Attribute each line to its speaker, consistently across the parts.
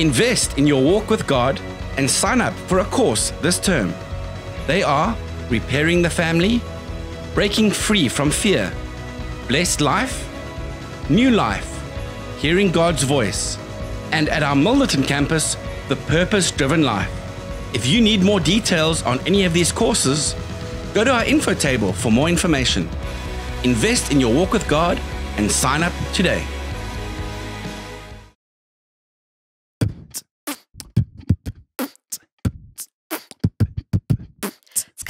Speaker 1: Invest in your walk with God and sign up for a course this term. They are Repairing the Family, Breaking Free from Fear, Blessed Life, New Life, Hearing God's Voice, and at our Milnerton campus, The Purpose Driven Life. If you need more details on any of these courses, go to our info table for more information. Invest in your walk with God and sign up today.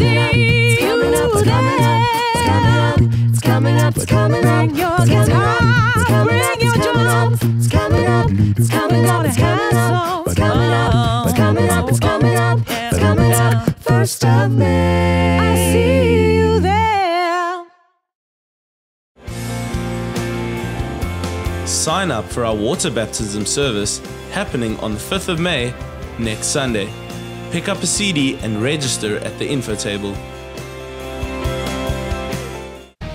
Speaker 2: it's coming up, it's coming up, it's coming up, it's coming up, it's coming up, it's coming up,
Speaker 3: Bring your guitar, bring your drums.
Speaker 2: it's coming up, it's coming up, it's coming up, it's coming up, it's coming up, it's coming up, it's coming up, first of May.
Speaker 3: I see you there.
Speaker 4: Sign up for our water baptism service happening on the 5th of May next Sunday. Pick up a CD and register at the info table.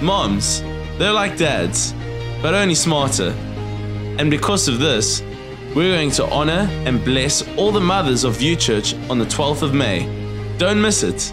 Speaker 4: Moms, they're like dads, but only smarter. And because of this, we're going to honor and bless all the mothers of View Church on the 12th of May. Don't miss it.